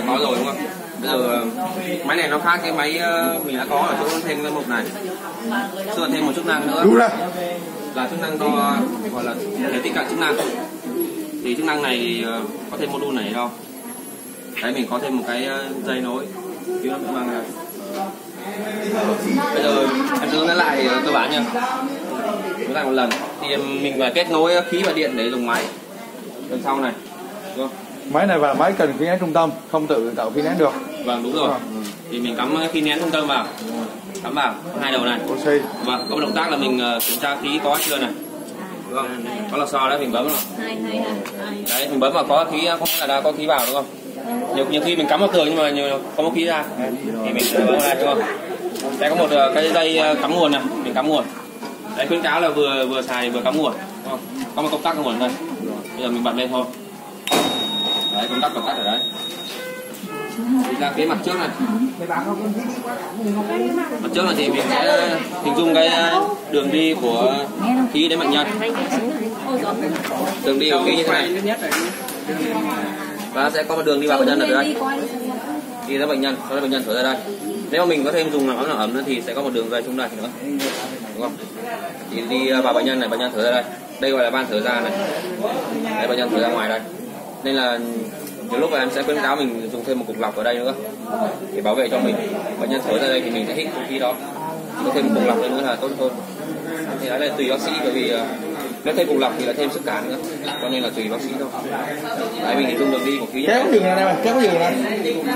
đã có rồi đúng không? Bây giờ ờ, máy này nó khác cái máy ờ, mình đã có ở chỗ thêm cái mục này. Xưa thêm một chức năng nữa. Đúng rồi. là chức năng đo gọi là thể tích cận chức năng. Thì chức năng này ờ, có thêm module này đâu. Đấy mình có thêm một cái dây nối. Phía nó mang ra. Bây giờ em hướng dẫn lại cơ bản nha. Hướng lại một lần. Thì mình phải kết nối khí và điện để dùng máy. Đằng sau này. Đúng không? Máy này là máy cần khí nén trung tâm, không tự tạo khí nén được. vâng đúng rồi. Vâng. thì mình cắm khí nén trung tâm vào. Cắm vào hai đầu này. Oxy. vâng có một động tác là mình ờ, kiểm tra khí có chưa này. Đúng không có lò xo đấy mình bấm vào. Hai hai hai. Hai đấy mình bấm vào có khí có là đã có khí vào đúng không? Nhiều, nhiều khi mình cắm vào tường nhưng mà nhiều, không có khí ra. Thì mình bấm vào đây đúng không? Đây có một ờ, cái dây ờ, cắm nguồn này mình cắm nguồn. Đấy khuyến cáo là vừa vừa xài vừa cắm nguồn đúng không? có một công tắc nguồn đây. Bây giờ mình bật lên thôi đấy, công tắc công tắc ở đấy. Đi ra phía mặt trước này. Mặt trước là thì mình sẽ, hình dung cái à, đường đi của khí đến bệnh nhân đường đi của khí như thế này. Và sẽ có một đường đi vào bệnh nhân ở đây. Đi ra bệnh nhân sau đó bệnh nhân thở ra đây. Nếu mà mình có thêm dùng làm ấm làm ấm nữa thì sẽ có một đường dây xuống đây nữa. Đúng không? Thì đi à, vào bệnh nhân này bệnh nhân thở ra đây. Đây gọi là van thở ra này. Đây bệnh nhân thở ra ngoài đây nên là nhiều lúc là em sẽ khuyến cáo mình dùng thêm một cục lọc ở đây nữa. Để bảo vệ cho mình. Bệnh nhân thở ra đây thì mình sẽ hít không khí đó. Có thêm một cục lọc nữa là tốt hơn. Thì đấy là tùy bác sĩ bởi vì ờ, nếu thêm cục lọc thì là thêm sức cản nữa. Cho nên là tùy bác sĩ thôi. Đấy mình hình dung đường đi của khí Kéo giường này kéo cái giường này.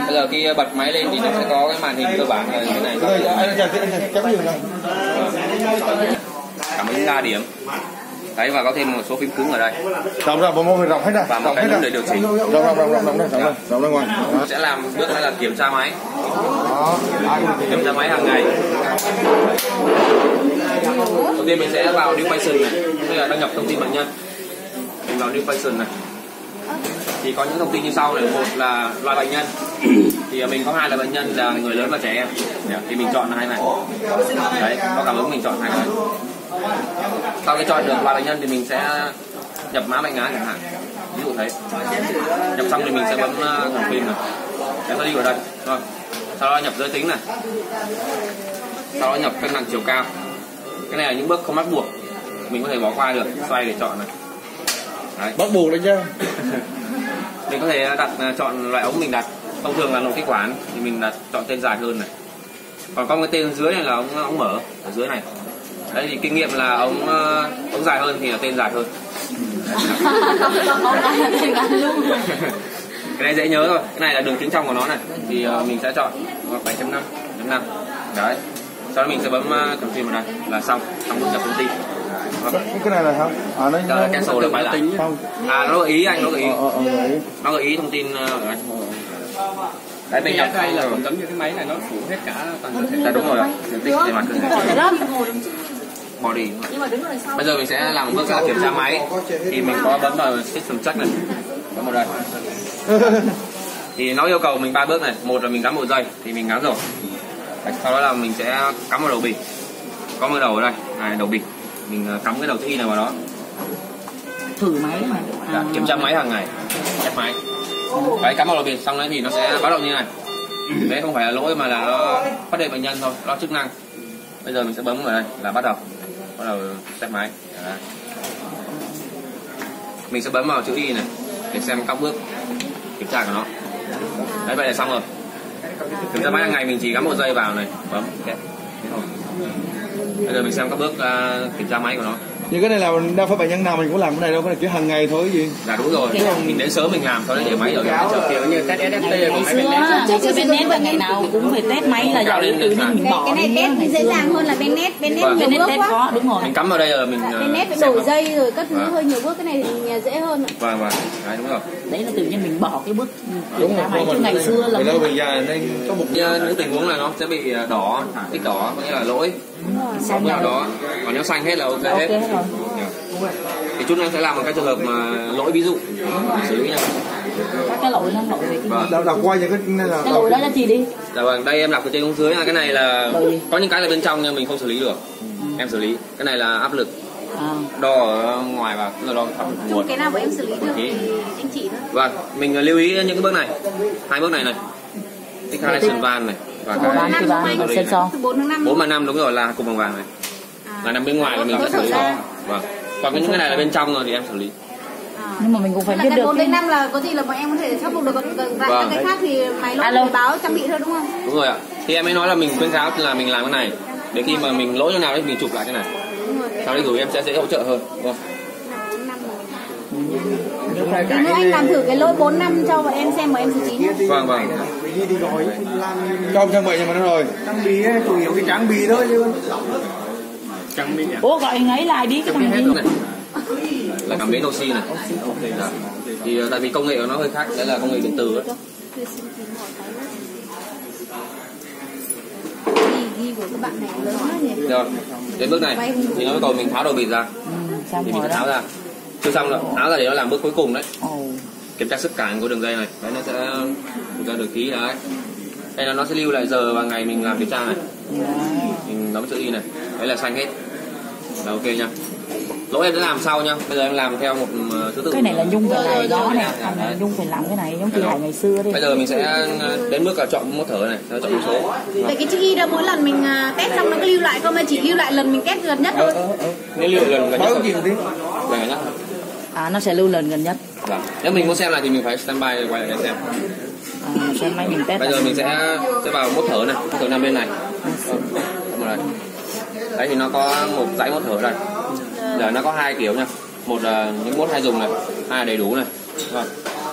bây giờ khi bật máy lên thì nó sẽ có cái màn hình cơ bản là như thế này. Rồi, anh anh anh anh kéo cái giường này. cảm ứng đa điểm đấy và có thêm một số phím cứng ở đây. Rộng ra, bộ môn rộng hết ra. và một Rộng cái để điều chỉnh. Rộng rộng rộng rộng rộng đây, rộng đây, rộng ra ngoài. Sẽ làm bước này là kiểm tra máy. Kiểm tra máy hàng ngày. Đầu tiên mình sẽ vào new patient này. Đây là đăng nhập thông tin bệnh nhân. Mình vào new patient này. Thì có những thông tin như sau này. Một là loại bệnh nhân. Thì mình có hai loại bệnh nhân là người lớn và trẻ em. Thì mình chọn hai này. Đấy có cảm ứng mình chọn hai này sau khi chọn được loại bệnh nhân thì mình sẽ nhập mã bệnh án chẳng hạn. Ví dụ thế. Nhập xong thì mình sẽ bấm nguồn phim này. Em nó đi vào đây rồi sau đó nhập giới tính này. Sau đó nhập cân nặng chiều cao. Cái này là những bước không bắt buộc. Mình có thể bỏ qua được xoay để chọn này. Đấy. Bắt buộc đấy chứ. mình có thể đặt à, chọn loại ống mình đặt. Thông thường là nội khí quản thì mình đặt chọn tên dài hơn này. Còn có cái tên dưới này là ống ống mở ở dưới này đấy thì kinh nghiệm là ống ờ, ống dài hơn thì là tên dài hơn. Cái này dễ nhớ rồi cái này là đường kính trong của nó này. Thì ờ, mình sẽ chọn 7.5 5 đấy. Sau đó mình sẽ bấm uh, confirm vào đây. Là xong. Xong bước nhập thông tin Cái cái này là hả? À nó Giờ cancel được quay lại Không. à nó gợi ý anh nó gợi ý. Ờ ờ ờ vậy. nó gợi ý thông tin ờ, ở đây. đấy mình nhập đây là giống như cái máy này nó phủ hết cả toàn cơ thể Dạ đúng rồi ạ. Diện tích bề mặt cơ thể. Body. nhưng mà đứng ở sau Bây giờ mình sẽ làm một bước là kiểm tra máy. Thì mình có bấm vào system check này. Bấm vào đây. Thì nó yêu cầu mình ba bước này. Một là mình gắn một dây thì mình gắn rồi. Sau đó là mình sẽ cắm vào đầu bình. Có một đầu ở đây, này đầu bình. Mình ờ, cắm cái đầu chữ Y này vào đó. thử máy mà Dạ, kiểm tra máy hàng ngày. Check máy. Đấy cắm vào đầu bình xong đấy thì nó sẽ báo động như này. Đấy không phải là lỗi mà là nó phát hiện bệnh nhân thôi, nó chức năng. Bây giờ mình sẽ bấm vào đây là bắt đầu. Bắt đầu test máy. Đấy. Mình sẽ bấm vào chữ Y này để xem các bước kiểm tra của nó. Đấy vậy là xong rồi. Kiểm tra máy hàng ngày mình chỉ gắn một dây vào này, bấm. okay. Bây giờ mình xem các bước uh, kiểm tra máy của nó. Nhưng cái này là đâu phải bệnh nhân nào mình cũng làm cái này đâu, cái này chỉ hàng ngày thôi gì. Dạ đúng rồi. Mình đến sớm mình làm sau đấy để máy ở cái chợ. kiểu như test SFT của máy bên ngày xưa bên nét ngày nào cũng phải test máy là từ điện nên mình bỏ cái này test dễ dàng hơn là bên net bên net Vâng. nhiều nét bước test quá có đúng rồi Mình cắm vào đây là mình bên net phải đổi dây rồi các thứ Vâng. hơi nhiều bước cái này thì dễ hơn ạ. Vâng vâng. Đấy đúng rồi. đấy là tự nhiên mình bỏ cái bước Đúng rồi. máy chứ ngày xưa là bây giờ nên có một Như những tình huống là nó sẽ bị à, đỏ, tích đỏ có nghĩa là lỗi. Bước nào rồi đó. Còn nếu xanh hết là ok ok hết. rồi Dạ. Thì chút nữa sẽ làm một cái trường hợp mà lỗi ví dụ xử lý nha. các cái lỗi nó lỗi về cái Vâng. đọc, đọc qua những cái này là cái lỗi đó là gì đi Dạ vâng, đây em đọc từ trên xuống dưới là cái này là Rồi. có những cái là bên trong nhưng mình không xử lý được. Em xử lý. Cái này là áp lực. à. đo ở ngoài và tức là đo thẳng nguồn cái nào của em xử lý được thì anh chị thôi vâng mình lưu ý những cái bước này hai bước này này exhalation van này và cái thì từ 4 tháng 5 bốn và năm đúng rồi là cùng bằng vàng này. Là nằm bên ngoài là mình sẽ xử lý. vâng. Còn cái những cái này là bên trong rồi thì em xử lý. Nhưng mà mình cũng phải biết được 4 cái đến 5 là có gì là bọn em có thể khắc phục được còn Vâng. các cái khác thì máy lỗi thì báo trang bị thôi đúng không? đúng rồi ạ. Thì em mới nói là mình khuyến cáo là mình làm cái này. Để khi mà mình lỗi chỗ nào đấy mình chụp lại cái này. Đúng rồi. sau đấy gửi em sẽ dễ hỗ trợ hơn. Đúng không? Tí nữa anh làm thử cái lỗi 4 năm cho bọn em xem bọn em xử trí nhé. vâng vâng. Cho ông trang bị cho mình rồi trang bị chủ yếu cái trang bị thôi chứ. Trang bị à? ủa gọi anh ấy lại đi cái thằng đi này là cảm biến oxy này. Dạ. thì ờ, tại vì công nghệ của nó hơi khác đấy là công nghệ điện tử ấy. Của các bạn này lớn quá nhỉ? rồi đến bước này thì nó yêu cầu mình tháo đầu bịt ra. Ừ, thì mình tháo ra chưa xong đâu tháo ra để nó làm bước cuối cùng đấy. Ồ. kiểm tra sức cản của đường dây này. Đấy nó sẽ tra được khí đấy. Đây là nó sẽ lưu lại giờ và ngày mình làm kiểm tra này. Mình bấm chữ y này. Đấy là xanh hết. Là ok nha. Lỗi em sẽ làm sau nha. Bây giờ em làm theo một ờ, thứ tự. Cái này là nhung phải này đó này thằng này nhung phải làm cái này giống chị hải ngày xưa đi. Bây giờ mình sẽ ờ, đến bước là chọn mốt thở này. Sẽ chọn một số. Vậy cái chữ Y đó mỗi lần mình à, test xong nó có lưu lại không hay chỉ lưu lại lần mình test gần nhất thôi? nếu lưu lần gần nhất một tí lần gần nhất thôi. À nó sẽ lưu lần gần nhất. Vâng. nếu mình muốn xem lại thì mình phải standby quay lại để xem. À, xem máy mình test bây giờ mình sẽ sẽ vào mốt thở này mốt thở nằm bên này. Vâng. Đúng rồi. đấy thì nó có một dãy mốt thở đây. Giờ nó có hai kiểu nha. Một là những mốt hay dùng này hai là đầy đủ này. Vâng.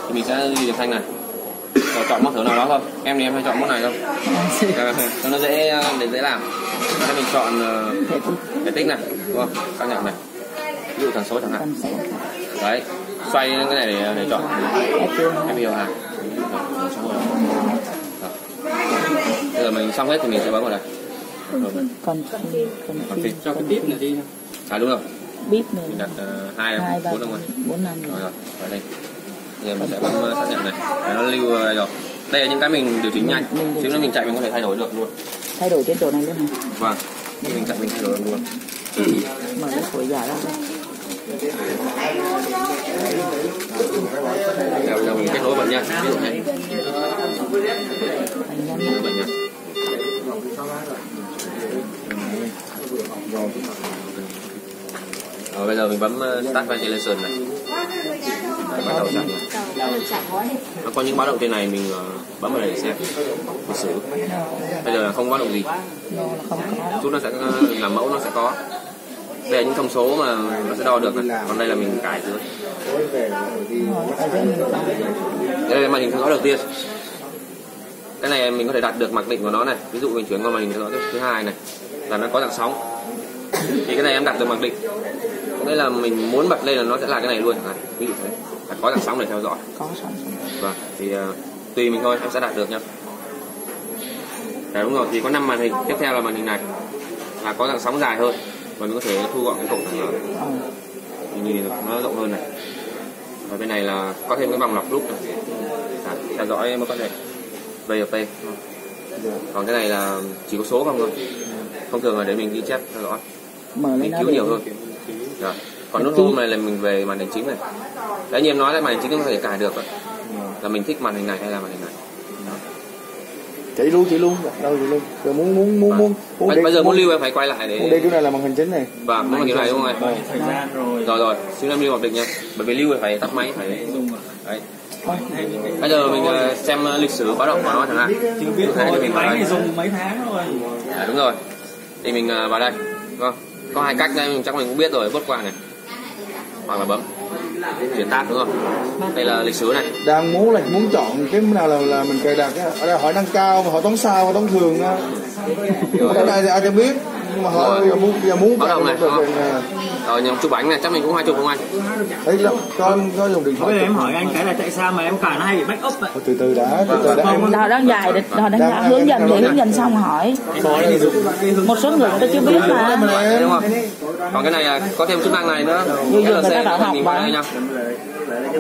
thì mình sẽ ghi điểm thanh này. Rồi chọn mốt thở nào đó thôi. Em thì em hay chọn mốt này thôi. Ờ, cho nó dễ để dễ làm. Thế mình chọn ờ, thể tích này. Đúng không? Xác nhận này. Ví dụ thằng số chẳng hạn. Đấy xoay cái này để để chọn. Em hiểu à? Bây giờ mình xong hết thì mình sẽ bấm vào đây. Rồi. còn còn còn phím cho cái tiếp này đi à đúng rồi. Bíp nữa mình đặt uh, hai hai ba bốn đồng rồi. bốn năm rồi. Rồi vào đây. Giờ mình sẽ bấm uh, xác nhận này. Để nó lưu uh, rồi. Đây là những cái mình điều chỉnh nhanh. xíu nữa mình chạy mình có thể thay đổi được luôn. Thay đổi trên chỗ này luôn hả? Vâng. Mình chạy mình thay đổi được luôn. Mở cái phổi giả ra bây giờ kết nối bệnh nhân ví dụ này bệnh nhân rồi bây giờ mình bấm ờ, tắt start ventilation này. Bắt đầu chạy nó có những báo động trên này mình ờ, bấm vào đây để xem lịch sử bây giờ là không báo động gì. Chút nó sẽ ờ, làm mẫu nó sẽ có đây là những thông số mà nó sẽ đo được này. Còn đây là mình cài dưới đây là màn hình theo dõi đầu tiên. Cái này mình có thể đặt được mặc định của nó này. Ví dụ mình chuyển qua màn hình theo dõi thứ hai này là nó có dạng sóng. Thì cái này em đặt được mặc định. Đây là mình muốn bật lên là nó sẽ là cái này luôn. Hạn ví dụ thế. Là có dạng sóng để theo dõi. Có sẵn. vâng thì uh, tùy mình thôi em sẽ đặt được nha Đấy, đúng rồi thì có 5 màn hình. Tiếp theo là màn hình này. Là có dạng sóng dài hơn và mình có thể thu gọn cái cổng lại Ờ. thì nhìn nó rộng hơn này. Và bên này là có thêm cái vòng lọc lúc này. Đấy, theo dõi mới có thể VLP còn cái này là chỉ có số không thôi. Thông thường là để mình ghi chép theo dõi. Nó cứu nhiều hơn. Rồi. còn nút home này là mình về màn hình chính này. Đấy như em nói là màn hình chính có thể cài được đấy. là mình thích màn hình này hay là màn hình này chỉ luôn chỉ luôn. Đâu chỉ luôn. Rồi muốn muốn muốn muốn muốn bây, đi- bây giờ muốn lưu em phải quay lại muốn đi để chỗ này là màn hình chính này. Và muốn kiểu này đúng không gian rồi. Rồi rồi. Xin em lưu hợp định nha. Bởi vì lưu phải tắt máy phải đấy. Bây giờ mình ờ, xem ờ, lịch sử báo động của nó chẳng hạn. Chưa biết mình vào máy đây. này dùng mấy tháng rồi. À, đúng rồi. Thì mình ờ, vào đây. Đúng không có hai cách đây mình chắc mình cũng biết rồi bớt qua này. Hoặc là bấm chuyển tab đúng không? Đây là lịch sử này. Đang muốn là muốn chọn cái nào là là mình cài đặt á. ở đây hỏi nâng cao mà hỏi toán sao toán thường á. Cái này thì ai cho biết nhưng mà hỏi giờ muốn giờ muốn Bắt đầu này, rồi nhưng chụp ảnh này chắc mình cũng hai chục không anh? Là có có dùng điện thoại bây giờ em hỏi anh cái là tại sao mà em cài nó hay bị back up vậy? Từ từ đã từ từ đã. Em đó đang dài để đó đang Đang- hướng dẫn để hướng dẫn xong hỏi. Là một số người người ta chưa biết mà. Đúng không còn cái này là có thêm chức năng này nữa. Như giờ người ta đã học mình mà. đây nha.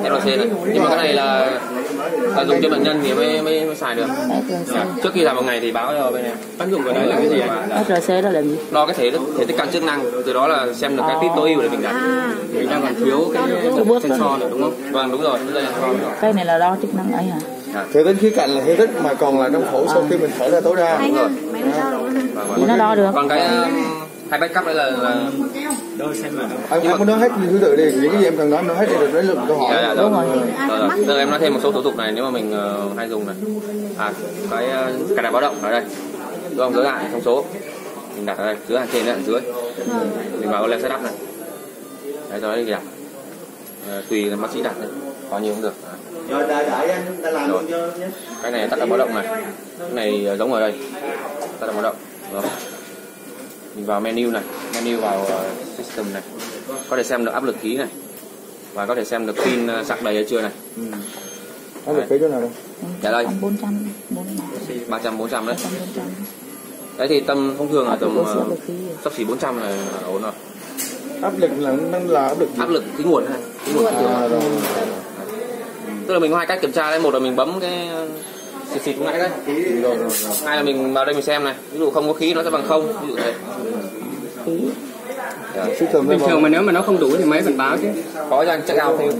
LC này. Nhưng mà cái này là là dùng cho bệnh nhân thì mới mới, mới xài được. Dạ. trước khi làm một ngày thì báo cho bên em. Tác dụng của đấy là cái gì anh FRC đó là gì? đo cái thể thể tích căng chức năng từ đó là xem được cái độ tối ưu để mình đặt à. Mình đang còn thiếu cái sensor nữa đúng không? Vâng đúng rồi Cái này là đo chức năng ấy hả? Thủy tính khía cạnh là thủy tích mà còn là trong phổi sau khi mình thở ra tối à nó đo được vâng, Thì vâng. nó đo được. còn cái um, hai backup đấy là, là đôi xem mà. Anh anh muốn nói hết thứ tự đi những cái gì em cần nói nói hết đi được lấy lượng câu hỏi dạ, dạ, Đúng rồi. Rồi, rồi. Giờ em nói thêm một số thủ tục này nếu mà mình ờ, hay dùng này. À cái uh, cài đặt báo động ở đây. Đúng không? Giới hạn thông số. Mình đặt ở đây giới hạn trên hạn dưới. Mình vào lên setup này. Đấy rồi đây kìa Ờ, tùy là bác sĩ đặt này bao nhiêu cũng được. Đấy. rồi đại đại anh ta làm Rồi. luôn cho nhé. Cái này tắt đặt báo động này. Cái này ờ, giống ở đây. Tắt đặt báo động. Rồi mình vào menu này menu vào ờ, system này. Có thể xem được áp lực khí này. Và có thể xem được pin ờ, sạc đầy hay chưa này. Nó được cái chỗ nào đâu dạ đây. 400, 400, 300 400 đấy. 400, 400. đấy thì tâm thông thường là tầm Áp lực ờ, áp lực khí. sắp xỉ 400 là là ổn rồi. Áp lực là nó là áp lực gì? áp lực cái nguồn này cái nguồn. À, rồi. tức là mình có hai cách kiểm tra đấy. Một là mình bấm cái xịt xịt lúc nãy đấy. Rồi rồi rồi hai là mình vào đây mình xem này. Ví dụ không có khí nó sẽ bằng không. Ví dụ thế. Dạ. system bình thường mà nếu mà nó không đủ thì máy vẫn báo chứ. Có cho anh check out thêm?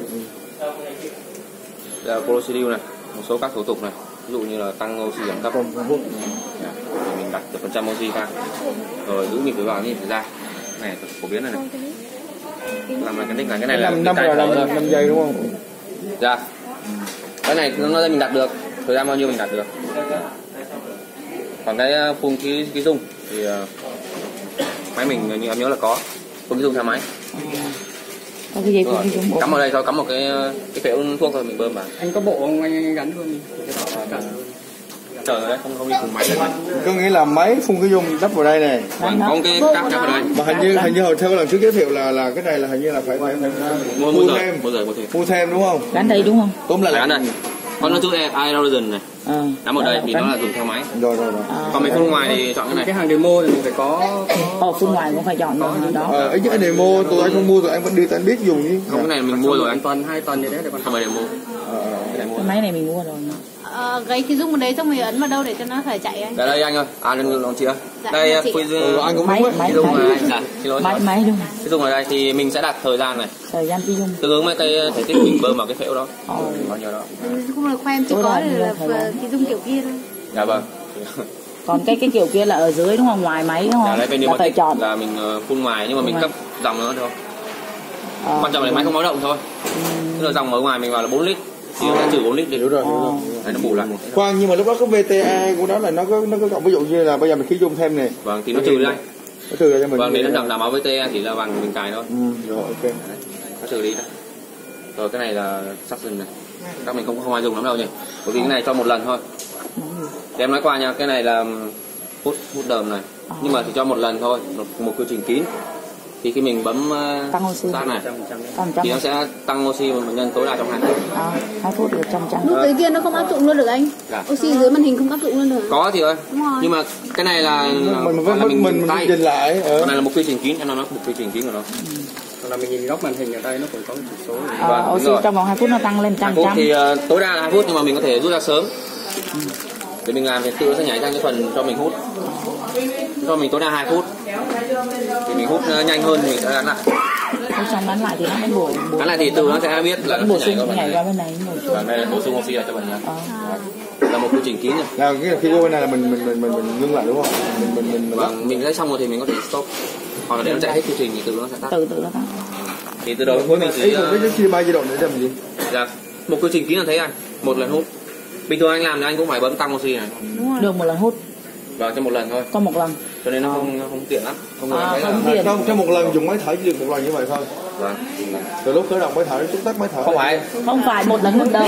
Đây là procedure này một số các thủ tục này. Ví dụ như là tăng oxy giảm hút Dạ. Mình đặt được phần trăm oxy ra. Rồi giữ mình phải vào như phải ra. Này phổ biến này này. Làm này cái nick này cái này là năm là cài năm ra. năm giây đúng không? Dạ. Cái này nó nói mình đặt được thời gian bao nhiêu mình đặt được? Còn cái ờ, phun khí khí dung thì ờ, máy mình như em nhớ là có. Phun khí dung theo máy. Có cái dây phun khí dung cắm ở đây thôi cắm một cái ờ, cái phễu thuốc rồi mình bơm vào. Anh có bộ không? Anh, anh gắn luôn đi. Cả- chờ đấy không không đi cùng máy. Được có nghĩa là máy phun cái dung đắp vào đây này. Còn có cái cáp cáp ở đây. Mà hình như hình như hồi theo lần trước giới thiệu là là cái này là hình như là phải phải phải mua mua thêm. mua mua thêm. Mua thêm đúng không? Gắn đây đúng không? tóm lại gắn là đây còn nó chữ aerogen này Ờ. nắm ở đây thì nó là dùng theo máy rồi rồi rồi Ờ. còn mình phun ngoài thì chọn cái này cái hàng demo thì mình phải có Ồ, phun ngoài cũng phải chọn được đó. ờ ấy cái demo tôi anh không mua rồi anh vẫn đi tới anh biết dùng chứ không cái này mình mua rồi anh tuần hai tuần gì đấy để còn không phải Ờ, ờ. mua Cái máy này mình mua rồi. Ờ, gấy cái dung vào đấy xong rồi ấn vào đâu để cho nó phải chạy anh Đây đây anh ơi, à đừng lòng chị ơi. Dạ, Đây dạ chị. quy Ừ, anh cũng Máy, máy, dung máy. dạ, xin lỗi. Máy, máy đúng. Cái dung ở đây thì mình sẽ đặt thời gian này, Thời gian tiêu dung. tương ứng với cái thể tích mình bơm vào cái phễu đó. Ờ. Bao nhiêu đó? Ừ, không là khoe em chỉ có là cái dung kiểu kia thôi Dạ vâng. Còn cái cái kiểu kia là ở dưới đúng không? Ngoài máy đúng Dạ không? đây bên Là phải chọn. là mình ờ, phun ngoài nhưng mà mình cấp dòng nữa thôi. Ờ. Quan trọng là máy không báo động thôi. Tức là dòng ở ngoài mình vào là 4 lít sẽ trừ 4 lít đi. hiểu rồi hiểu rồi Đấy, nó bù lại. khoan nhưng mà lúc đó có VTA của nó là nó có nó có cộng ví dụ như là bây giờ mình khi dùng thêm này Vâng thì nó trừ đi đây. nó trừ cho mình Vâng để nó đảm bảo TE thì là bằng mình cài thôi. ừ, rồi ok nó trừ đi đây. Rồi cái này là suction này. Các mình không không ai dùng lắm đâu nhỉ. Bởi vì cái này cho một lần thôi. Thì em nói qua nha, cái này là hút hút đờm này. Nhưng mà chỉ cho một lần thôi, một, một quy trình kín. Thì khi mình bấm uh, Tăng oxy. start này thì nó sẽ tăng oxy một bệnh nhân tối đa trong 2 phút. À, hai phút được trăm trăm. nút dưới kia nó không áp dụng luôn được anh Dạ. oxy dưới màn hình không áp dụng luôn được Có thì ơi. Nhưng mà cái này là mình mình mình mình, mình, tay. chỉnh lại ờ. Cái này là một quy trình kín, em nói nó một quy trình kín của nó. còn là mình nhìn góc màn hình ở đây nó cũng có một chỉ số À, Vâng, oxy rồi. trong vòng 2 phút nó tăng lên 2 trăm trăm. thì ờ, tối đa là 2 phút nhưng mà mình có thể rút ra sớm. Để mình làm thì tự nó sẽ nhảy sang cái phần cho mình hút. Cho mình tối đa 2 phút. Thì mình hút ờ, nhanh hơn thì mình sẽ gắn lại. Xong gắn lại thì nó mới bổ bổ. Gắn lại thì tự nó sẽ biết là nó bổ sẽ nhảy sung nhảy qua này. bên này bổ sung. Và đây là bổ sung oxy cho bệnh nhân. Ờ. Là một quy trình kín rồi. là cái khi vô bên này là mình mình mình mình, mình ngưng lại đúng không mình mình mình, mình Và mình lấy xong rồi thì mình có thể stop. Hoặc là để nó chạy hết quy trình thì tự nó sẽ tắt. Từ từ nó tăng. Thì từ đầu đến cuối mình chỉ ờ, cái cái chia ba giai đoạn để làm gì dạ, một quy trình kín là thấy anh. Một lần hút. Bình thường anh làm thì anh cũng phải bấm tăng oxy này. đúng rồi Được một lần hút, Vào cho một lần thôi. có một lần. Cho nên nó không không tiện lắm. Không À, là- không À, Tiền. trong trong một lần dùng máy thở chỉ được một lần như vậy thôi Vâng. từ lúc khởi động máy thở lúc tắt máy thở. Không phải. Không phải một lần hút đâu.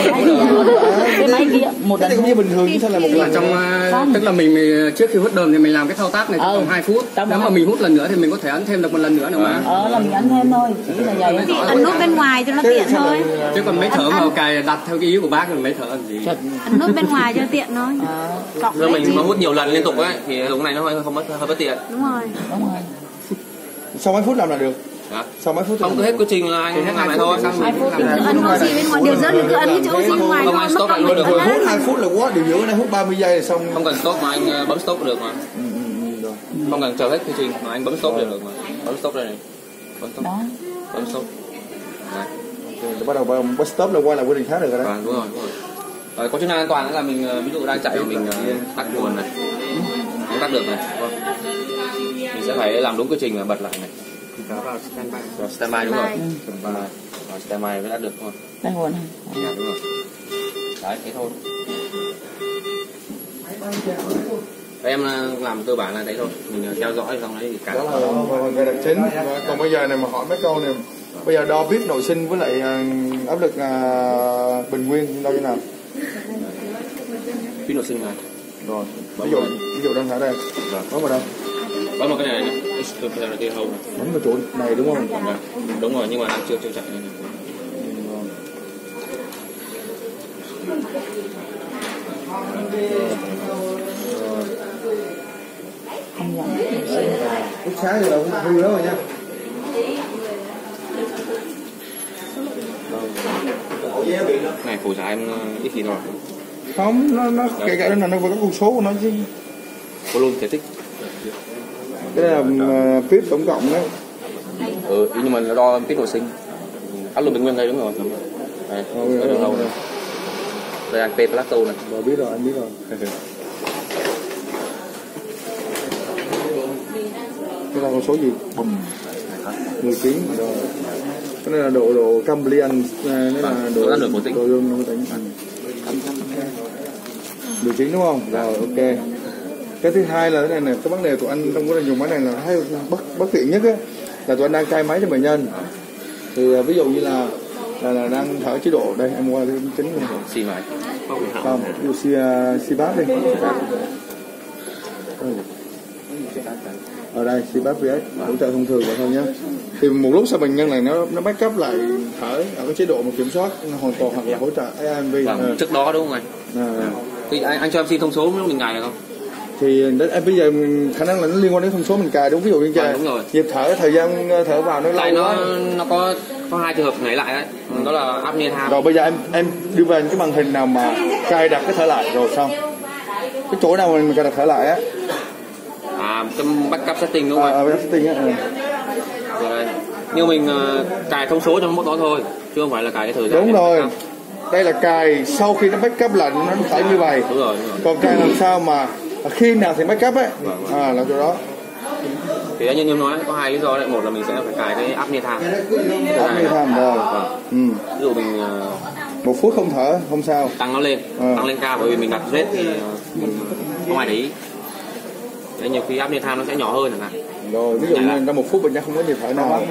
Cái máy kia một cái lần cũng như bình thường chứ sao là một là lần? trong ờ, tức là mình, mình trước khi hút đờm thì mình làm cái thao tác này trong Ừ. vòng 2 phút. Trong nếu mà mình hút lần nữa thì mình có thể ấn thêm được một lần nữa nữa mà. Ờ. Là mình ấn thêm thôi, chỉ là vậy. Ấn nút bên ngoài cho nó tiện thôi. Chứ còn máy thở mà cài đặt theo cái ý của bác thì máy thở làm gì? Ấn nút bên ngoài cho tiện thôi. Ờ, đấy mình mà hút nhiều lần liên tục ấy thì cái này nó hơi không bất hơi bất tiện. đúng rồi. Đúng rồi. sau mấy phút làm là được. Sau mấy phút Không cứ hết quy trình là anh hết làm này phút thôi. Hai mình phút thì lại. ấn oxy bên ngoài điều dẫn thì cứ ấn cái chữ oxy bên ngoài Không, anh mất stop lại luôn được. hút hết. hai phút là quá điều dưỡng ở đây hút 30 giây là xong Không cần stop mà anh ờ, bấm stop được mà. ừ, ừ, ừ, rồi. Không cần chờ hết quy trình mà anh bấm stop được mà. Bấm stop đây này. bấm stop bấm stop Đấy. Rồi bắt đầu bắt stop là quay lại quy trình khác được rồi đấy Vâng, đúng rồi, đúng rồi. Rồi, có chức năng an toàn nữa là mình ờ, ví dụ đang chạy mình ờ, tắt nguồn này không tắt được này vâng. mình sẽ phải làm đúng quy trình và bật lại này Đó vào standby. rồi. standby đúng rồi standby rồi standby mới tắt được thôi. Đây nguồn này dạ đúng rồi. Đấy thế thôi. Em ờ, làm cơ bản là thế thôi. Mình ờ, theo dõi xong đấy thì cả đó là về đặc chính. Còn bây giờ này mà hỏi mấy câu này bây giờ đo biết nội sinh với lại à, áp lực à, bình nguyên đo như nào? Phí nội sinh này rồi ví dụ ví dụ đang thở đây. Bấm vào đâu có một cái này này hold này bấm vào chỗ này đúng không? Vâng, đúng rồi nhưng mà đang chưa chưa chạy này. không nhận lúc sáng là cũng hư đó rồi nha. Này phổ giá em ờ, ít khi rồi không nó nó kể cả nó nó có con số của nó chứ. Volume thể tích cái này là à, pip tổng cộng đấy. Ừ nhưng mà đo tiết nội sinh. Áp lực bình nguyên đây đúng rồi. Đây Rồi, đường này đây anh p plato này. Rồi biết rồi anh biết rồi. Cái là con số gì? Bùm. 19 rồi. Cái này là độ độ Cambrian này nó là Vâng, độ độ nửa khối tĩnh. độ dương nó tính 19 đúng không? Rồi ok cái thứ hai là cái này này cái vấn đề tụi anh trong quá trình dùng máy này là hay bất bất tiện nhất á là tụi anh đang cai máy cho bệnh nhân. Thì à, ví dụ như là là, là đang thở chế độ đây em qua cái chính này. Xì máy không ví dụ si si bát đi. Ừ. ở đây si bát VS hỗ trợ thông thường vậy thôi nhé thì một lúc sau bệnh nhân này nó nó backup lại thở ở cái chế độ mà kiểm soát hoàn toàn hoặc là hỗ trợ AMV vâng Ờ, trước đó đúng không anh? À, thì anh, anh cho em xin thông số lúc mình ngày được không thì em bây giờ mình- khả năng là nó liên quan đến thông số mình cài đúng ví dụ như Vâng, cài đúng rồi. nhịp thở thời gian ờ, thở vào nó lâu tại nó quá. nó có có hai trường hợp ngày lại đấy. Đó là apnea tham rồi bây giờ em em đưa về cái màn hình nào mà cài đặt cái thở lại rồi xong. Cái chỗ nào mà mình cài đặt thở lại á. À cái backup setting đúng à, không ở cái setting á ừ. rồi nhưng mình ờ, cài thông số cho mỗi đó thôi chứ không phải là cài cái thời gian đúng rồi. backup. đây là cài sau khi nó backup lại nó phải như vậy. Đúng rồi, đúng rồi. còn cài làm sao mà khi nào thì backup ấy Vâng, vâng. à là chỗ đó thì anh em nói có hai lý do đấy một là mình sẽ phải cài cái apnea tham Đó như tham rồi Vâng. ừ. ví dụ mình ờ, một phút không thở không sao tăng nó lên Ờ. tăng lên cao bởi vì mình đặt rate thì ờ, mình không ai để ý Đấy, nhiều khi apnea tham nó sẽ nhỏ hơn chẳng hạn rồi ví dụ như trong một phút bệnh nhân không có nhịp thở nào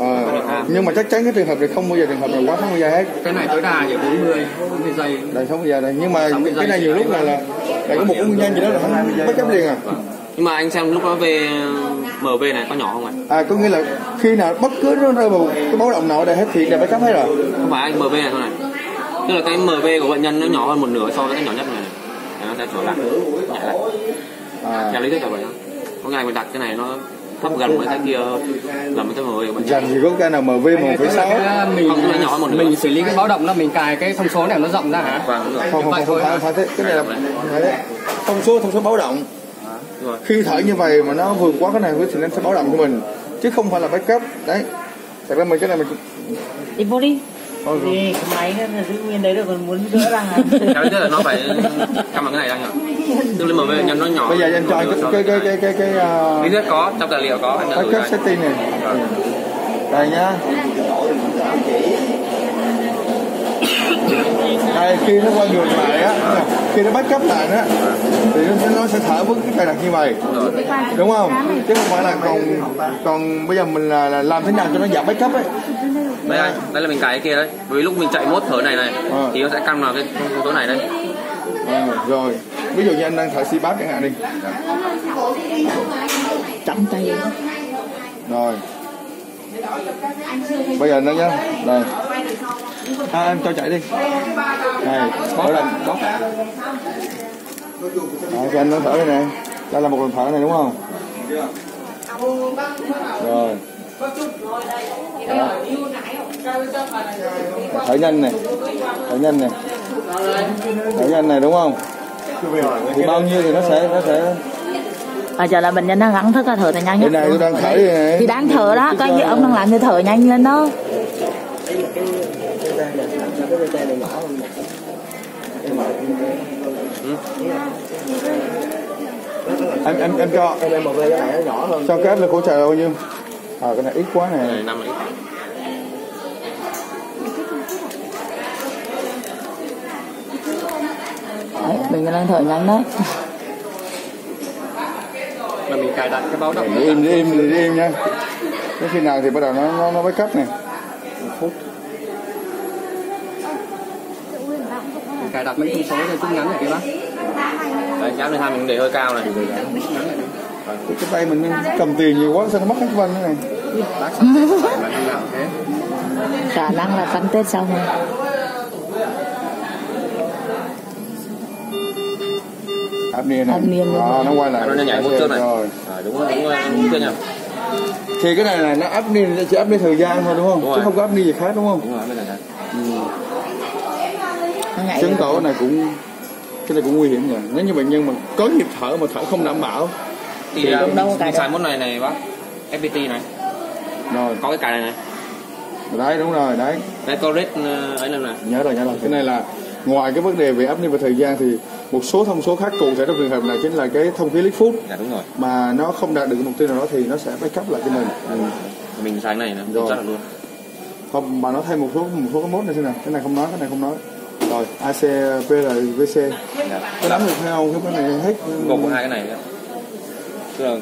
à, nhưng mà chắc chắn cái trường hợp này không bao giờ trường hợp này quá 60 giây hết. Cái này tối đa chỉ 40 40 giây. Đây 60 giây đây nhưng mà 60 cái này nhiều lúc là là là có một nguyên nhân gì đó là không backup liền à. Nhưng mà anh xem lúc đó về MV này có nhỏ không anh à có nghĩa là khi nào bất cứ nó rơi vào cái báo động nào đây hết thì đều backup hết rồi. Không phải anh MV này thôi này. Tức là cái MV của bệnh nhân nó nhỏ hơn một nửa so với cái nhỏ nhất này Thì nó sẽ trở lại. Nhẹ lại. À. Theo lý thuyết là vậy đó có ngày mình đặt cái này nó thấp gần với cái kia hơn là MV của bệnh nhân dành thì có cái nào MV một phẩy sáu mình Không, nó nhỏ hơn một mình xử lý cái báo động đó mình cài cái thông số này nó rộng ra hả? Vâng đúng rồi. Không không Vậy không thôi phải hả? phải thế. Cái này là thông số thông số báo động. Đúng rồi. Khi thở như vậy mà nó vượt quá cái này thì nó sẽ báo động cho mình chứ không phải là backup. Đấy. Thật ra mình cái này mình đi vô đi Rồi. thì cái máy nó là giữ nguyên đấy rồi còn muốn gỡ ra lý thuyết là nó phải cắm vào cái này anh ạ. Tức là bệnh nhân nó nhỏ bây giờ anh cho hơn cái cái cái cái cái cái lý thuyết có trong tài liệu có anh đã gửi anh. setting này. Đây nhá. Đây khi nó quay ngược lại á khi nó backup lại á thì nó, nó sẽ thở với cái cài đặt như vậy. Đúng không? Chứ không phải là còn còn bây giờ mình là, là làm thế nào cho nó giảm backup ấy đây anh. Đây là mình cài cái kia đấy. Bởi vì lúc mình chạy mốt thở này này Ờ. thì nó sẽ căn vào cái số này đấy à, rồi. Ví dụ như anh đang thở si bát chẳng hạn đi. Chậm tay rồi. Bây giờ nó nhá. Đây à, em cho chạy đi. Này thở lên Đấy, cho anh nó thở đây này. Đây là một lần thở này đúng không? Rồi. Đó. Thở nhanh này. Thở nhanh này. Thở nhanh này đúng không? Thì bao nhiêu thì nó sẽ nó sẽ Bây giờ là bệnh nhân đang gắng thức là thở thật nhanh nhất này tôi đang thở này. Thì đang thở đó, coi như ông đang làm thì thở nhanh lên đó. Em em em cho. Em một cái này nó nhỏ hơn cho cái áp lực hỗ trợ bao nhiêu? À cái này ít quá này này nhân đang thở nhanh đấy. Mà mình cài đặt cái báo động. Để im để im để im nha đến khi nào thì bắt đầu nó nó nó mới cấp này cài đặt mấy thông số cho chung ngắn này kia bác. Đấy nháp lên hai mình để hơi cao này. Cái tay mình cầm tiền nhiều quá sao nó mất hết vân thế. Này Khả năng là cắn Tết xong rồi áp niên này Áp niên à, nó quay lại. Nó nhảy một trước này. Rồi. À, đúng rồi đúng rồi đúng chưa nhỉ? Thì cái này là nó áp niên chỉ áp niên thời gian thôi đúng không? Đúng chứ không có áp niên gì khác đúng không? Đúng rồi nhảy chứng tỏ cái này cũng cái này cũng nguy hiểm rồi nếu như bệnh nhân mà có nhịp thở mà thở không đảm bảo thì Thì à, cũng đâu mình xài mốt này này bác. FPT này. Rồi. Có cái cài này này. Đấy đúng rồi đấy. Đấy có red ờ, ấy lần này nhớ rồi nhớ rồi. Cái này là ngoài cái vấn đề về áp niên và thời gian thì một số thông số khác cụ thể trong trường hợp này chính là cái thông khí lít phút. Dạ đúng rồi. Mà nó không đạt được cái mục tiêu nào đó thì nó sẽ backup lại cho mình mình xài cái này này Rồi. luôn. Không mà nó thêm một số một số cái mốt này xem nào. Cái này không nói cái này không nói. Rồi AC PRVC dạ. có nắm được hay không cái này hết. Gồm hai cái này nữa.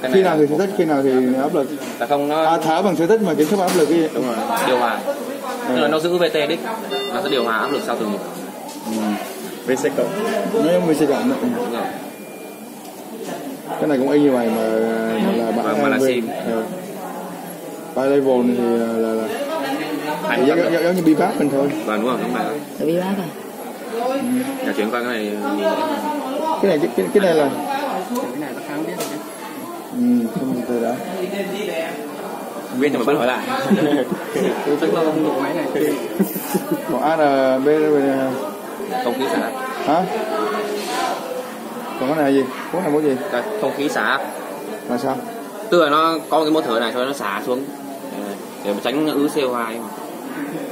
Cái khi nào thì thử thách khi nào thì áp lực. Là không nó à, thở bằng thử thách mà kiểm soát áp lực đi. Đúng rồi điều hòa. Tức là nó giữ VT đích nó sẽ điều hòa áp lực sau từng nhịp VC cộng nếu VC cộng nữa. đúng rồi cái này cũng y như vậy mà là bạn Vâng, mà là sim. ừ. By level này thì là, là hai thì giống, giống, giống như bipac mình thôi. Và đúng rồi đúng rồi. Bị bác rồi nhà chuyển qua cái này cái này cái, cái, cái này là cái này bác kháng biết rồi ừ, không từ đó. Biết nhưng mà vẫn hỏi lại. Tức là không dùng máy này. Còn ARB không khí xả. Hả? Còn cái này là gì? Cái này có gì? Đây, không khí xả. Là sao? Tức là nó có cái mô thở này cho nó xả xuống. Để- mà tránh ứ CO2 mà.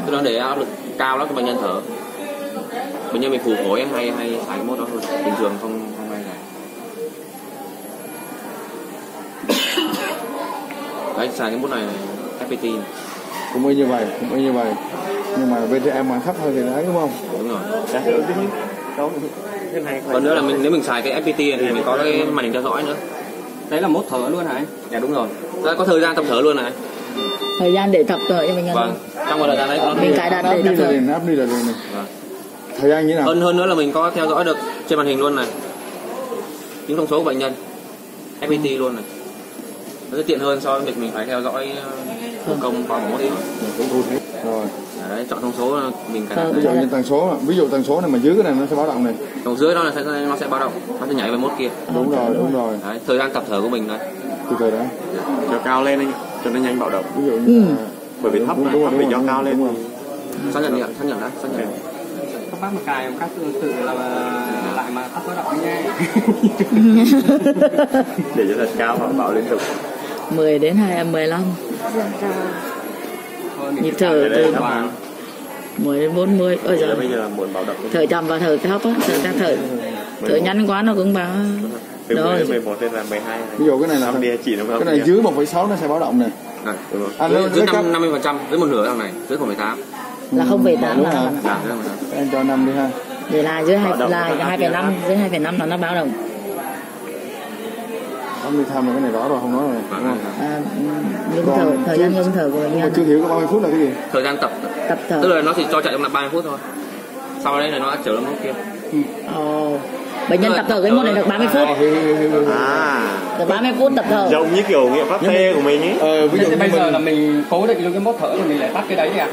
tức là để áp lực cao lắm cho bệnh nhân thở. Bệnh nhân bị phù phổi hay hay xài cái mốt đó hơn bình thường không không hay xài đấy xài cái mốt này FPT này. Cũng y như vậy cũng y như vậy. Nhưng mà VTM mà thấp hơn thì đấy đúng không? Đúng rồi. Còn nữa là mình nếu mình xài cái FPT này thì mình có cái màn hình theo dõi nữa. Đấy là mốt thở luôn hả anh? Dạ đúng rồi. Đó, có thời gian tập thở luôn này. Thời gian để tập thở cho bệnh nhân vâng. Trong thời gian đấy nó Mình cài đặt để tập thở. áp đi là liền này Vâng. thời gian như thế nào? Hơn hơn nữa là mình có theo dõi được trên màn hình luôn này. Những thông số của bệnh nhân. FPT luôn này. Nó sẽ tiện hơn so với việc mình phải theo dõi ờ, công qua một mốt nữa cũng thu thế rồi. Đấy chọn thông số mình đặt ví dụ như tần số ví dụ tần số này mà dưới cái này nó sẽ báo động này. Còn dưới đó là sẽ nó sẽ báo động nó sẽ nhảy về mốt kia. Đúng rồi đúng rồi. đấy thời gian tập thở của mình đấy từ từ đó cho cao lên anh cho nó nhanh bạo động. Ví dụ như là- bởi vì thấp đúng, đúng, thấp thì đúng cao lên. xác nhận đi ạ xác nhận đã xác nhận. Các bác mà cài một cách tương tự là lại mà tắt báo động nha để cho thật cao và bạo liên tục. 10 đến 2 15 Nhịp thở từ 10 đến 40 Ôi Thế giời. Bây giờ là muốn bạo động Thở chậm và thở thấp á Thở thở thở, thở nhanh quá nó cũng báo từ 10 Rồi. đến 11 lên là 12 ví dụ cái này là đi chỉ nó cái này dưới 1,6 nó sẽ báo động này. Này, đúng rồi. À, dưới, năm mươi phần trăm dưới một nửa thằng này dưới 0,8 Là 0,8 đúng là dạ dưới 0,8 em cho năm đi ha. Để là dưới hai Báo động là nó 2,5 Dưới 2,5 là nó báo động không đi thăm là cái này rõ rồi không nói rồi đúng không? à, ngưng thở Thời gian ngưng thở của bệnh nhân chưa hiểu có 30 phút là cái gì? Thời gian tập. Tập thở tức là nó chỉ cho chạy trong là 30 phút thôi. Sau đấy là nó đã trở lên mốt kia. Ồ. Bệnh nhân tập thở cái môn này được 30 phút. Ờ, hiểu, hiểu, hiểu, hiểu, hiểu. à. Được 30 phút tập thở giống như kiểu nghiệm pháp tê của mình ấy. Ờ, ví dụ bây giờ là mình cố định luôn cái mốt thở rồi mình lại tắt cái đấy đi à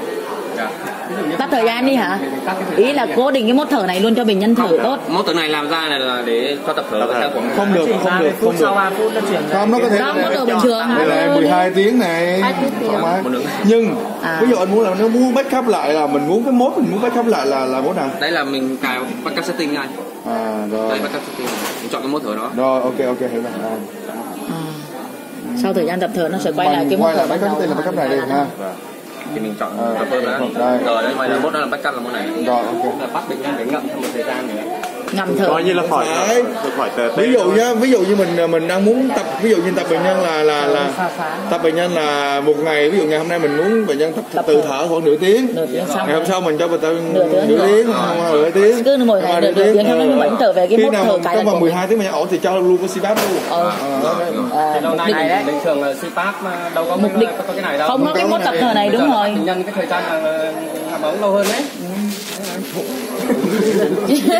Tắt thời gian đi hả? Ý là à? cố định cái mốt thở này luôn cho bệnh nhân thở tốt. mốt từ này làm ra này là để cho tập thở thở. không được không được không được. 3 phút nó chuyển không nó có thể Không, mốt thở bình thường đây là 12 tiếng này. Hai tiếng thì thoải mái. Một nửa. nhưng À. ví dụ anh muốn là nếu muốn backup lại là mình muốn cái mốt mình muốn backup lại là là mốt nào? Đấy là mình cài backup setting ngay à rồi. Đây backup setting. Mình chọn cái mốt thở đó. Rồi ok ok hiểu rồi. À. sau thời gian tập thở nó sẽ quay lại cái quay thở lại ban backup đầu là backup này đi ha thì mình chọn tập hơn đó đây. rồi đấy mày là mốt đó là backup là môn này. Rồi ok. Là bắt bệnh nhân để ngậm trong một thời gian nữa ngầm thở coi như là khỏi Đấy. khỏi tờ tê ví dụ nhá ví dụ như mình mình đang muốn tập ví dụ như tập bệnh nhân là là là tập bệnh nhân là một ngày ví dụ ngày hôm nay mình muốn bệnh nhân tập, Tập từ thở. khoảng nửa tiếng. Nửa tiếng xong ngày hôm sau mình cho bệnh nhân Nửa tiếng nửa tiếng không nửa tiếng. Cứ mỗi ngày nửa tiếng cho nên bệnh trở về cái khi mốt thở mình cái trong là vòng của 12 tiếng mình ổn thì cho luôn. Ờ. Ờ, đấy. à, thì lâu mục nay bình thường là CPAP mà đâu có Mục đích- có, có cái này đâu. không có cái mốt tập thở này đúng rồi. bệnh nhân cái thời gian là hàm ống lâu hơn đấy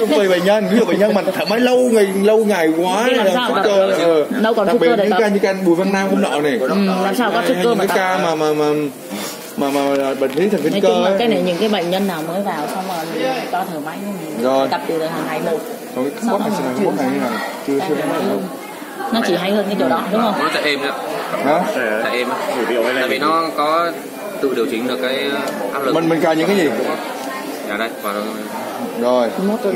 tùy bệnh nhân ví dụ bệnh nhân mà thở máy lâu ngày lâu ngày quá làm sao có cơ ờ. đâu còn đặc sức biệt những ca như ca Bùi Văn Nam hôm nọ này. Ừ, làm sao có sức cơ mà ca mà mà mà mà mà, bệnh lý thần kinh cơ ấy. cái này những cái bệnh nhân nào mới vào xong rồi cho thở máy Rồi. tập từ hàng ngày một còn cái này xem này bốt này như nào. Chưa chưa nó chỉ hay hơn cái chỗ đó đúng không? Nó sẽ êm nữa đó điệu hay là tại vì nó có tự điều chỉnh được cái áp lực. Mình mình cài những cái gì dạ đây và rồi.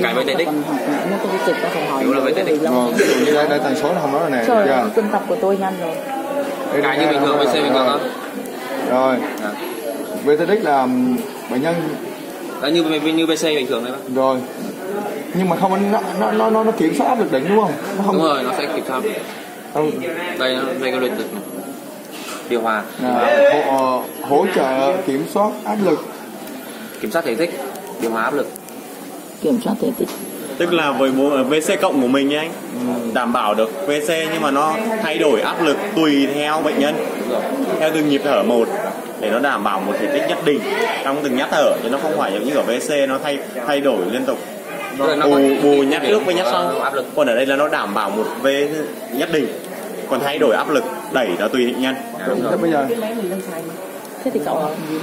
Cài TTX. còn học mốt tôi trực ta phải hỏi Hiểu là vì lâu rồi như đây đây tần số nó không nói là này trời chưa? ơi, cân tập của tôi nhanh rồi. Cài đây, như bình thường đây, với xe bình thường rồi. thôi. Rồi. Dạ. VTX là ừm, bệnh nhân Đấy, như như BC bình thường đấy bác. Rồi. Nhưng mà không nó nó nó nó, nó kiểm soát áp lực đỉnh đúng không? Nó không đúng rồi nó sẽ kiểm soát không đây nó regulate được. Điều hòa. Là hỗ, ờ, hỗ trợ kiểm soát áp lực. Kiểm soát thể tích điều hòa áp lực. Kiểm soát thể tích. Tức là với bộ VC cộng của mình nhé anh đảm bảo được VC nhưng mà nó thay đổi áp lực tùy theo bệnh nhân theo từng nhịp thở một để nó đảm bảo một thể tích nhất định trong từng nhát thở chứ nó không phải giống như ở VC nó thay thay đổi liên tục. Rồi nó bù bù nhát trước với nhát Ờ, sau. áp lực. Còn ở đây là nó đảm bảo một V nhất định còn thay đổi áp lực đẩy nó tùy bệnh nhân. Dạ, đúng rồi. thế bây giờ thế thì cậu làm gì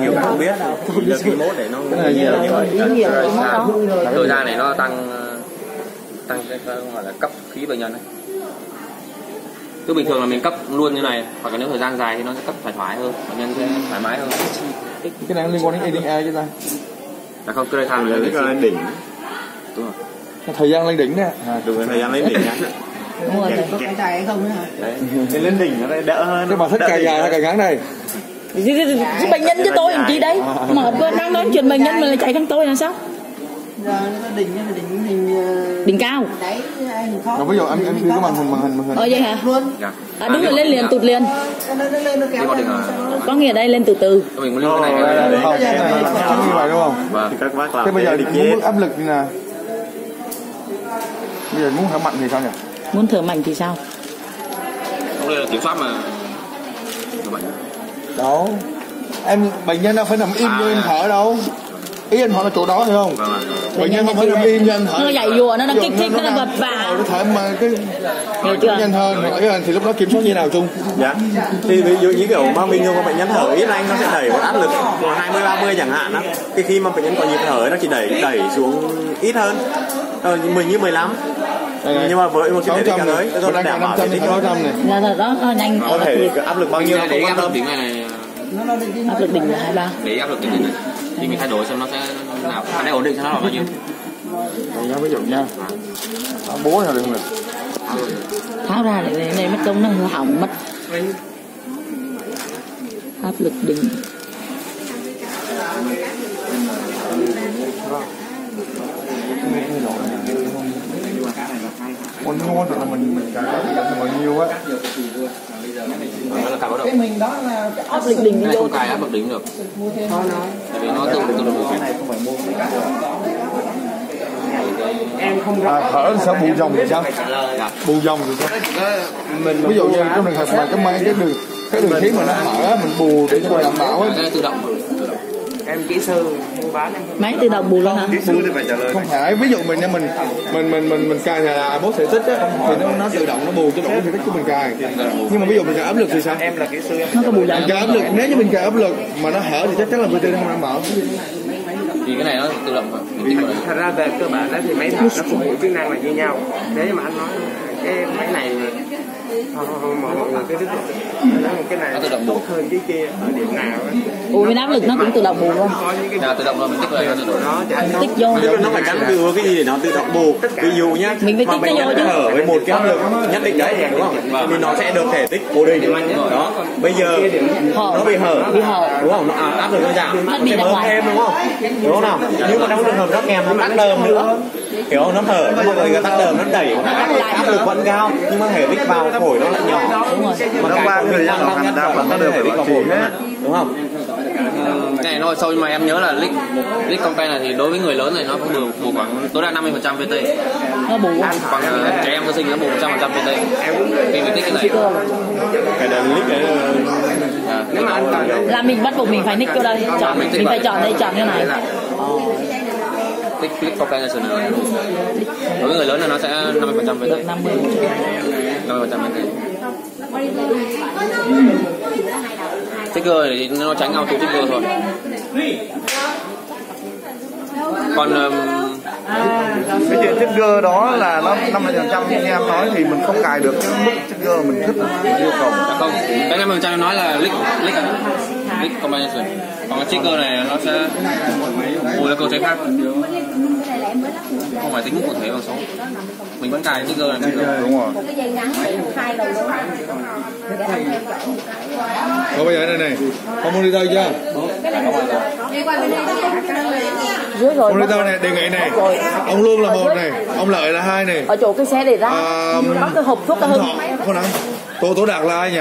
nhiều bạn không biết. Giờ cái mốt để nó cái này gì như vậy cái thời gian này nó tăng ờ, tăng cái cái gọi là cấp khí bệnh nhân đấy. Cứ bình thường là mình cấp luôn như này hoặc là nếu thời gian dài thì nó sẽ cấp thoải thoải hơn bệnh nhân sẽ thoải mái hơn. Cái này liên quan đến ADA chứ ta? Là không cơ tham là là đỉnh. Đúng rồi. Cái thời gian lên đỉnh nè. À. đúng rồi thời gian lên đỉnh nhá đúng rồi thầy. đấy cái lên đỉnh nó đỡ hơn. Cái bà thích đỉnh dài hay cài ngắn này. Chứ bệnh nhân chứ tôi làm chi đấy. mà đang nói chuyện bệnh nhân mà lại chạy thằng tôi là sao? Giờ nó đỉnh đỉnh hình ờ, đỉnh cao. hình khó rồi ví dụ em em đưa cái màn hình màn hình màn hình. Ờ vậy hả? Luôn. Dạ. à đúng rồi lên liền tụt liền. Nó- có nghĩa đây lên từ từ. Mình cái này cái không cái như vậy đúng không? Và thì các bác làm thế bây giờ cái muốn áp lực như nào? Bây giờ muốn thở mạnh thì sao nhỉ muốn thở mạnh thì sao? Không đây là kiểm soát mà. Người bệnh đâu. Em bệnh nhân đâu phải nằm im như em thở đâu. Ý anh hỏi là chỗ đó hiểu không? Vâng bệnh nhân không phải nằm im như anh thở. Nó dạy dùa nó dụ kích thích nó vật vã nó thở mà cái hiểu chưa? nhanh hơn ý là thì lúc đó kiểm soát như nào chung dạ. Thì ví dụ như kiểu mà bình thường mà bệnh nhân thở ít anh nó sẽ đẩy một áp lực của 20 30 chẳng hạn á. Cái khi mà bệnh nhân có nhịp thở nó chỉ đẩy đẩy xuống ít hơn. Ờ, mình như 15 nhưng mà với một cái thể tích 600 càng này lớn còn nó đang đảm cả bảo 500 thể thì tích 600 này. Là là đó nó nhanh. Có thể áp lực bao nhiêu nó áp quan lực tâm đỉnh này. Này áp lực đỉnh là hai ba để áp lực đỉnh này thì mình thay đổi xem nó sẽ nào anh ấy ổn định xem nó là bao nhiêu. Đây nhá, ví dụ nha. Đó, bố nào được không được tháo ra để để mất công nó hư hỏng mất. Áp lực đỉnh thấy giảm bao nhiêu á. Đó là cài báo động. Cái mình đó là cái áp lực đỉnh cái này vô không cài áp lực đỉnh được. Tại vì nó tự tự động điều chỉnh em không à, thở thì sao bù dòng thì sao? Dạ bù dòng thì sao? Ví dụ như trong trường hợp mà cái máy cái đường cái đường khí mà nó thở á, mình bù để cho đảm bảo á. Cái này tự động em kỹ sư mua bán em. Máy tự động bù luôn hả? Không phải ví dụ mình nha mình mình mình mình mình cài là bố thể tích á thì nó nó tự động nó bù cho đủ thể tích của mình cài. Nhưng mà ví dụ mình cài áp lực thì sao? Em là kỹ sư em nó có bù mình cài áp lực nếu như mình cài áp lực mà nó hở thì chắc chắn là VT không đảm bảo. Thì cái này nó tự động đấy thật ra về cơ bản đó thì máy thở nó phục vụ chức năng là như nhau. Nếu như mà anh nói cái máy này nó tự động bù ủa bên áp lực nó cũng tự động bù luôn là tự động rồi mình tích đây nó tích vô. Nó phải cứ vào cái gì để nó tự động bù ví dụ nhá Mình phải tích cái vô chứ. thở với một cái áp lực nhất định đấy đúng không? Thì nó sẽ được thể tích cố định đó. Bây giờ Hở. nó bị hở. Bị hở. đúng không? Nó à, áp lực nó giảm. Nó bị bơm thêm đúng không? Đúng không nào? Nhưng mà trong trường hợp nó kèm nó tắc đờm nữa không? Nó thở. Nó mọi người tắc đờm nó đẩy. Áp lực vẫn cao nhưng mà thể tích vào phổi nó lại nhỏ. Đúng rồi. Mà Nó cái có người mình ra quan học trọng nhất đa là phần nó nó đều thể phải tích vào phổi hết. đúng không? Cái này nó sâu nhưng mà em nhớ là lít lít content này thì đối với người lớn này nó cũng bù, bù khoảng tối đa 50 phần trăm VT nó bù còn ờ, trẻ em sơ sinh nó bù 100 phần trăm VT khi mình tích cái này. Cái đờm lít đấy là mình bắt buộc mình phải nick vô đây. Chọn. mình phải chọn đây chọn như này Tích click comprehension này đối với người lớn là nó sẽ 50 phần trăm VT được 50 50 phần trăm. Trigger thì nó tránh auto trigger thôi. Còn ừm, cái chuyện trigger đó là nó 50% như em nói thì mình không cài được cái mức trigger mình thích mình yêu cầu. À không. Cái 50 phần trăm nói là click click click comprehension còn cái trigger này nó sẽ bù ra cơ chế khác không phải tính cụ thể bằng số. Mình vẫn cài trigger này bình thường đúng rồi. Có bây giờ đây này Có monitor chưa? Dưới rồi Monitor này đề nghị này. Ông Lương là một này. Ông Lợi là hai này. Ở chỗ cái xe để ra. À, bắt cái hộp thuốc cái hưng. Thọ, không nào Tô Tố Đạt là ai nhỉ